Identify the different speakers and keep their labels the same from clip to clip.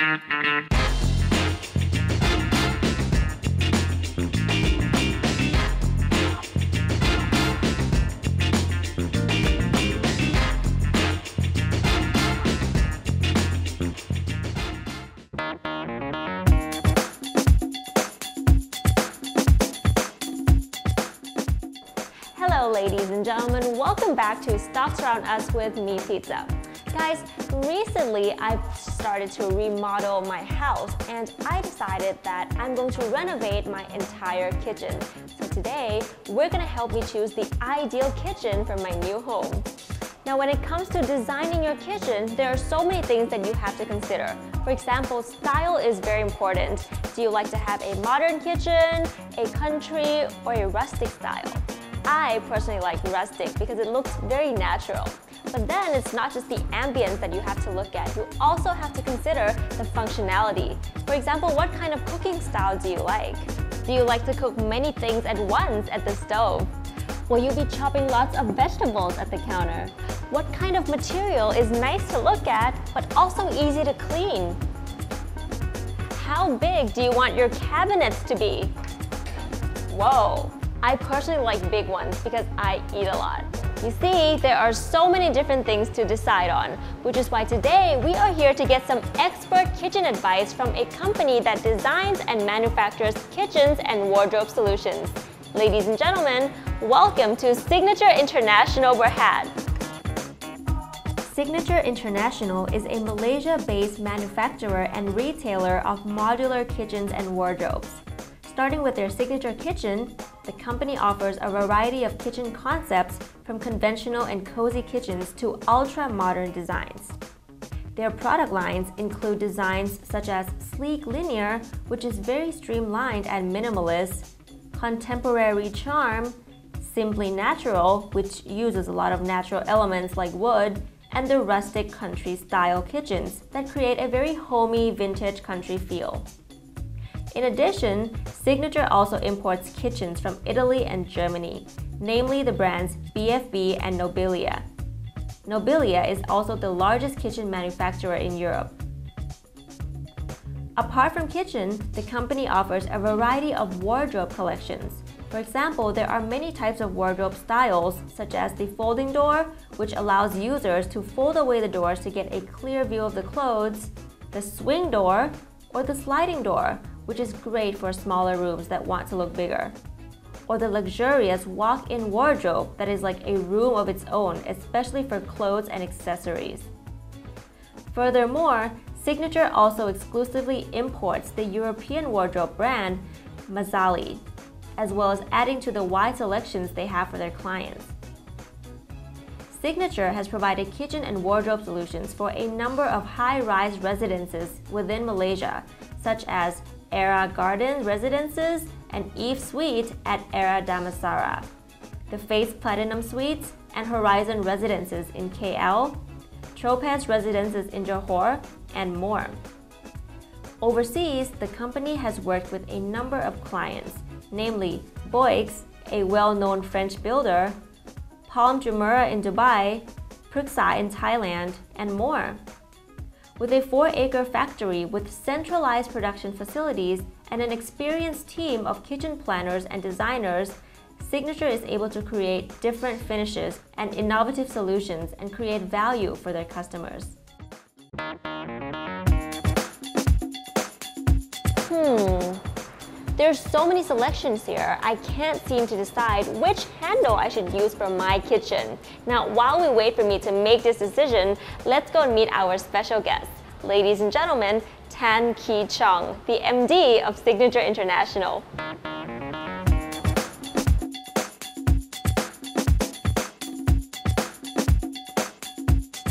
Speaker 1: Hello, ladies and gentlemen. Welcome back to Stocks Around Us with me, Pizza. Guys, recently I've started to remodel my house and I decided that I'm going to renovate my entire kitchen. So today, we're gonna help me choose the ideal kitchen for my new home. Now, when it comes to designing your kitchen, there are so many things that you have to consider. For example, style is very important. Do you like to have a modern kitchen, a country, or a rustic style? I personally like rustic because it looks very natural. But then it's not just the ambience that you have to look at, you also have to consider the functionality. For example, what kind of cooking style do you like? Do you like to cook many things at once at the stove? Will you be chopping lots of vegetables at the counter? What kind of material is nice to look at, but also easy to clean? How big do you want your cabinets to be? Whoa! I personally like big ones because I eat a lot. You see, there are so many different things to decide on, which is why today we are here to get some expert kitchen advice from a company that designs and manufactures kitchens and wardrobe solutions. Ladies and gentlemen, welcome to Signature International Berhad. Signature International is a Malaysia-based manufacturer and retailer of modular kitchens and wardrobes. Starting with their signature kitchen, the company offers a variety of kitchen concepts from conventional and cozy kitchens to ultra-modern designs. Their product lines include designs such as sleek linear, which is very streamlined and minimalist, contemporary charm, simply natural, which uses a lot of natural elements like wood, and the rustic country style kitchens that create a very homey vintage country feel. In addition, Signature also imports kitchens from Italy and Germany, namely the brands BFB and Nobilia. Nobilia is also the largest kitchen manufacturer in Europe. Apart from kitchen, the company offers a variety of wardrobe collections, for example, there are many types of wardrobe styles, such as the folding door, which allows users to fold away the doors to get a clear view of the clothes, the swing door, or the sliding door, which is great for smaller rooms that want to look bigger, or the luxurious walk-in wardrobe that is like a room of its own, especially for clothes and accessories. Furthermore, Signature also exclusively imports the European wardrobe brand Mazzali, as well as adding to the wide selections they have for their clients. Signature has provided kitchen and wardrobe solutions for a number of high-rise residences within Malaysia, such as Era Garden Residences and Eve Suite at Ara Damansara, the Face Platinum Suites and Horizon Residences in KL, Tropez Residences in Johor, and more. Overseas, the company has worked with a number of clients, namely Boix, a well-known French builder, Palm Jumeirah in Dubai, Pruksa in Thailand, and more. With a four-acre factory with centralized production facilities and an experienced team of kitchen planners and designers, Signature is able to create different finishes and innovative solutions and create value for their customers. There's so many selections here, I can't seem to decide which handle I should use for my kitchen. Now, while we wait for me to make this decision, let's go and meet our special guest. Ladies and gentlemen, Tan Ki Chung, the MD of Signature International.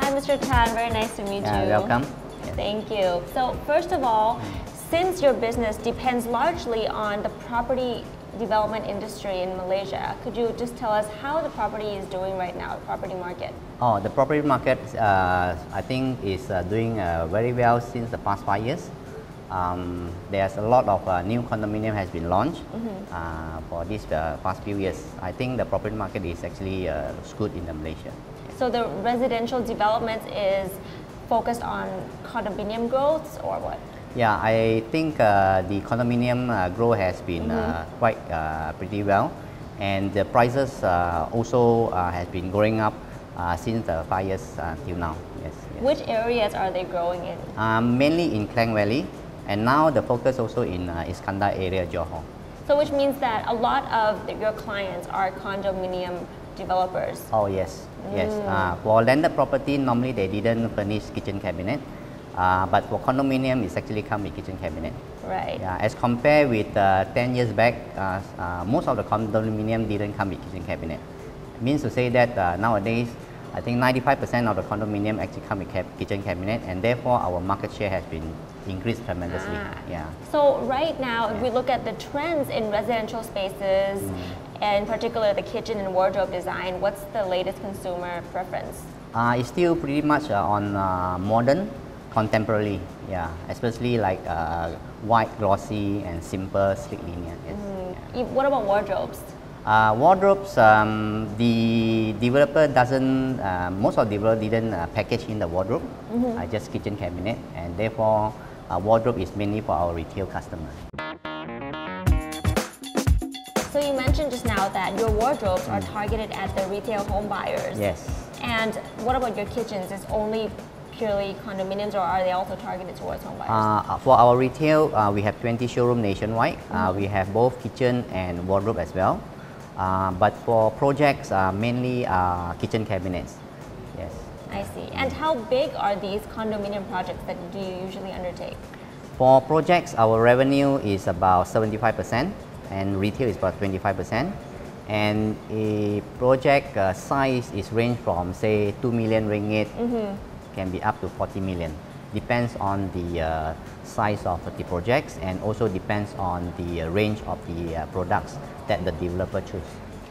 Speaker 1: Hi, Mr. Tan. Very nice to meet
Speaker 2: yeah,
Speaker 1: you.
Speaker 2: Welcome.
Speaker 1: Thank you. So, first of all, since your business depends largely on the property development industry in Malaysia, could you just tell us how the property is doing right now, the property market?
Speaker 2: Oh, the property market, uh, I think, is uh, doing uh, very well since the past five years. Um, there's a lot of uh, new condominium has been launched mm -hmm. for these uh, past few years. I think the property market is actually uh, good in Malaysia.
Speaker 1: So the residential development is focused on condominium growth or what?
Speaker 2: Yeah, I think uh, the condominium uh, growth has been uh, quite uh, pretty well, and the prices uh, also uh, has been going up uh, since the five years till now. Yes. yes.
Speaker 1: Which areas are they growing in?
Speaker 2: Mainly in Klang Valley, and now the focus also in uh, Iskandar area, Johor.
Speaker 1: So which means that a lot of the- your clients are condominium developers.
Speaker 2: Oh yes, yes. Uh, for landed property, normally they didn't furnish kitchen cabinet, uh, but for condominium, it's actually come with kitchen cabinet.
Speaker 1: Right.
Speaker 2: Yeah, as compared with uh, 10 years back, uh, uh, most of the condominium didn't come with kitchen cabinet. It Means to say that uh, nowadays, I think 95% of the condominium actually come with kitchen cabinet, and therefore our market share has been increased tremendously.
Speaker 1: Ah.
Speaker 2: Yeah.
Speaker 1: So right now, if we look at the trends in residential spaces,
Speaker 2: Mm.
Speaker 1: and in particular the kitchen and wardrobe design, what's the latest consumer preference?
Speaker 2: Uh, it's still pretty much uh, on uh, modern, contemporary. Yeah, especially like uh, white, glossy, and simple, sleek linear. Yes. Yeah.
Speaker 1: E- What about wardrobes?
Speaker 2: Uh, wardrobes, um, the developer doesn't, uh, most of the developer didn't uh, package in the wardrobe, uh, just kitchen cabinet, and therefore uh, wardrobe is mainly for our retail customer.
Speaker 1: So you mentioned just now that your wardrobes are targeted at the retail home buyers.
Speaker 2: Yes.
Speaker 1: And what about your kitchens? Is only purely condominiums, or are they also targeted towards home buyers?
Speaker 2: Uh, for our retail, uh, we have 20 showroom nationwide. Uh, we have both kitchen and wardrobe as well. Uh, but for projects, uh, mainly uh, kitchen cabinets. Yes.
Speaker 1: I see. And how big are these condominium projects that do you usually undertake?
Speaker 2: For projects, our revenue is about 75% and retail is about 25%. And a project uh, size is range from say 2 million ringgit can be up to 40 million. Depends on the uh, size of the projects and also depends on the uh, range of the uh, products that the developer choose.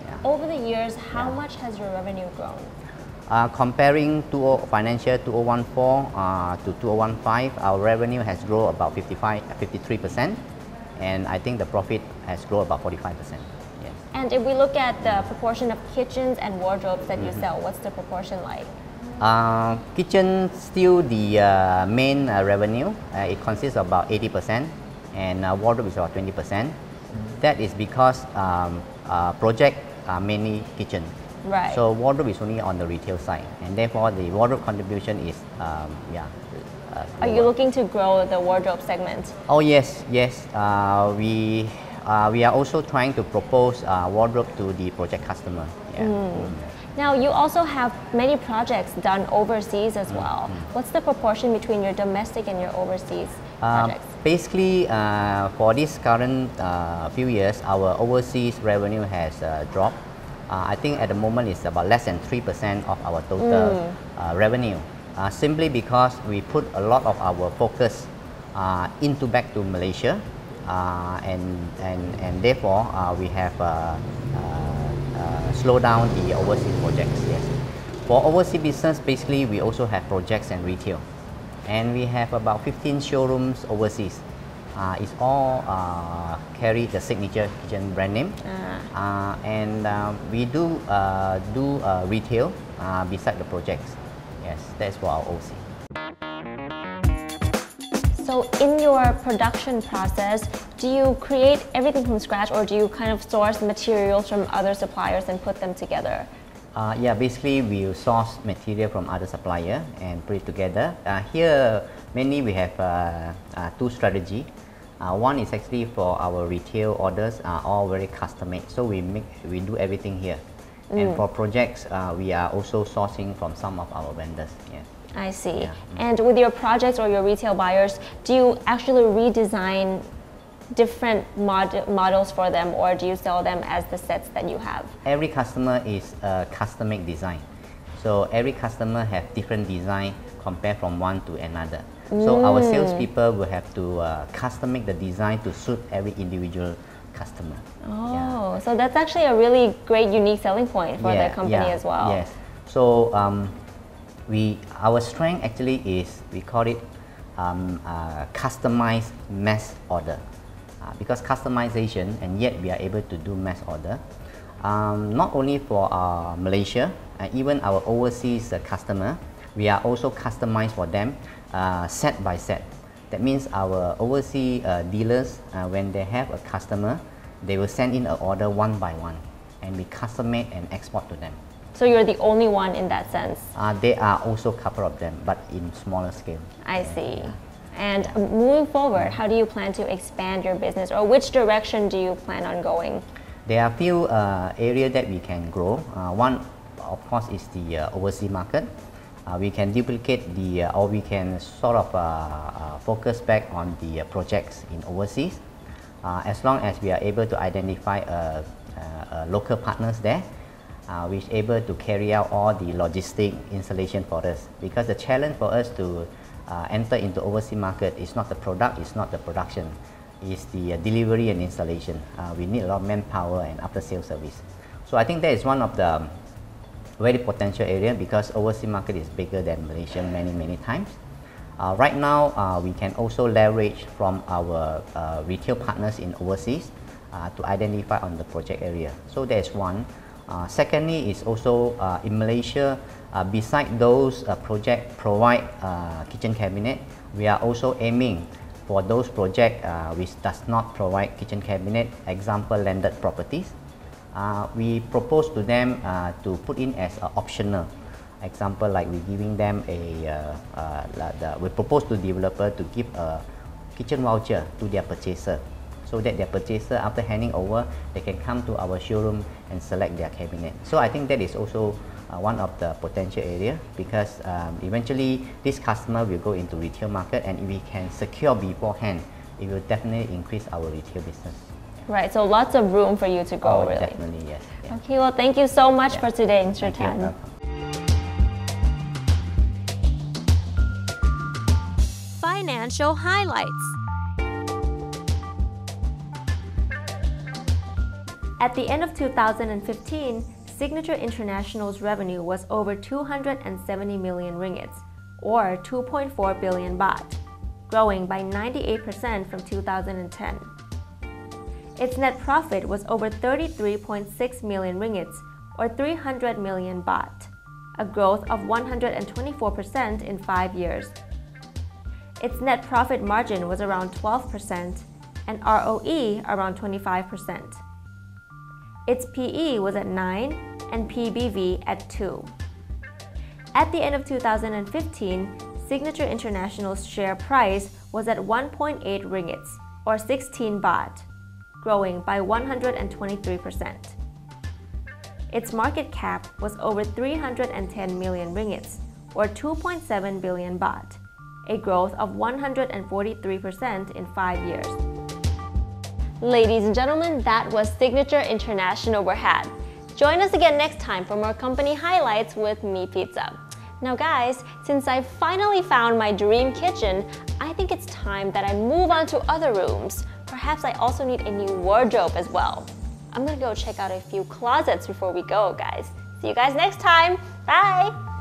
Speaker 2: Yeah.
Speaker 1: Over the years, how
Speaker 2: Yeah.
Speaker 1: much has your revenue grown?
Speaker 2: Uh, comparing 20 financial 2014 uh, to 2015, our revenue has grown about 55, 53%, and I think the profit has grown about 45%. Yes.
Speaker 1: And if we look at the proportion of kitchens and wardrobes that
Speaker 2: Mm-hmm.
Speaker 1: you sell, what's the proportion like?
Speaker 2: Uh, kitchen still the uh, main uh, revenue. Uh, it consists of about 80%, and uh, wardrobe is about 20%. That is because um, uh, project are mainly kitchen.
Speaker 1: Right.
Speaker 2: So wardrobe is only on the retail side, and therefore the wardrobe contribution is um, yeah. Uh,
Speaker 1: Are you looking to grow the wardrobe segment?
Speaker 2: Oh yes, yes. Uh, we uh, we are also trying to propose uh, wardrobe to the project customer. Yeah. Mm.
Speaker 1: Now, you also have many projects done overseas as well. What's the proportion between your domestic and your overseas
Speaker 2: Uh,
Speaker 1: projects?
Speaker 2: basically, uh, for this current uh, few years, our overseas revenue has uh, dropped. Uh, I think at the moment it's about less than 3% of our total uh, revenue. Uh, simply because we put a lot of our focus uh, into back to Malaysia, uh, and, and, and therefore uh, we have slowed down the overseas projects. Yes. For overseas business, basically we also have projects and retail and we have about 15 showrooms overseas. Uh, it's all uh, carry the signature kitchen brand name, uh, and um, we do uh, do uh, retail uh, beside the projects. Yes, that's for our OC.
Speaker 1: So, in your production process, do you create everything from scratch or do you kind of source materials from other suppliers and put them together?
Speaker 2: Uh, yeah, basically we source material from other supplier and put it together. Uh, here, mainly we have uh, uh, two strategy. Uh, one is actually for our retail orders are all very custom made, so we make we do everything here. And for projects, uh, we are also sourcing from some of our vendors. Yeah.
Speaker 1: I see.
Speaker 2: Yeah.
Speaker 1: And with your projects or your retail buyers, do you actually redesign different mod- models for them or do you sell them as the sets that you have?
Speaker 2: Every customer is a custom made design. So every customer have different design compared from one to another. So our salespeople will have to uh, custom make the design to suit every individual customer.
Speaker 1: Oh, so that's actually a really great unique selling point for
Speaker 2: Yeah,
Speaker 1: the company
Speaker 2: yeah,
Speaker 1: as well.
Speaker 2: Yes. So um, we our strength actually is we call it um, uh, customized mass order uh, because customization and yet we are able to do mass order. Um, not only for uh, Malaysia, uh, even our overseas uh, customer, we are also customized for them uh, set by set. That means our overseas uh, dealers, when they have a customer, they will send in an order one by one and we custom make and export to them.
Speaker 1: So you're the only one in that sense?
Speaker 2: Uh, there are also a couple of them, but in smaller scale.
Speaker 1: I see. And moving forward, how do you plan to expand your business or which direction do you plan on going?
Speaker 2: There are a few uh, areas that we can grow. Uh, one, of course, is the uh, overseas market. Uh, we can duplicate the, uh, or we can sort of uh, focus back on the projects in overseas. as long as we are able to identify local partners there, uh, which able to carry out all the logistic installation for us. Because the challenge for us to uh, enter into overseas market is not the product, it's not the production, it's the uh, delivery and installation. Uh, we need a lot of manpower and after sales service. So I think that is one of the um, very potential area because overseas market is bigger than Malaysia many, many times. Uh, right now, uh, we can also leverage from our uh, retail partners in overseas to identify on the project area. So that is one. Uh, secondly is also uh, in Malaysia, uh, beside those uh, project provide uh, kitchen cabinet, we are also aiming for those project uh, which does not provide kitchen cabinet, example landed properties. Uh, we propose to them uh, to put in as uh, optional. Example like we giving them a, uh, uh, the, we propose to developer to give a kitchen voucher to their purchaser so that their purchaser after handing over they can come to our showroom and select their cabinet so I think that is also uh, one of the potential area because um, eventually this customer will go into retail market and if we can secure beforehand it will definitely increase our retail business
Speaker 1: Right, so lots of room for you to go,
Speaker 2: oh,
Speaker 1: really.
Speaker 2: Definitely, yes.
Speaker 1: Yeah. Okay, well, thank you so much yeah. for today, Mr. Tan. Financial highlights. At the end of 2015, Signature International's revenue was over 270 million ringgits, or 2.4 billion baht, growing by 98% from 2010. Its net profit was over 33.6 million ringgits, or 300 million baht, a growth of 124% in five years. Its net profit margin was around 12% and ROE around 25%. Its PE was at 9 and PBV at 2. At the end of 2015, Signature International's share price was at 1.8 ringgits, or 16 baht, growing by 123%. Its market cap was over 310 million ringgits, or 2.7 billion baht, a growth of 143% in five years. Ladies and gentlemen, that was Signature International Berhad. Join us again next time for more company highlights with Me Pizza. Now guys, since I finally found my dream kitchen, I think it's time that I move on to other rooms. Perhaps I also need a new wardrobe as well. I'm gonna go check out a few closets before we go, guys. See you guys next time. Bye!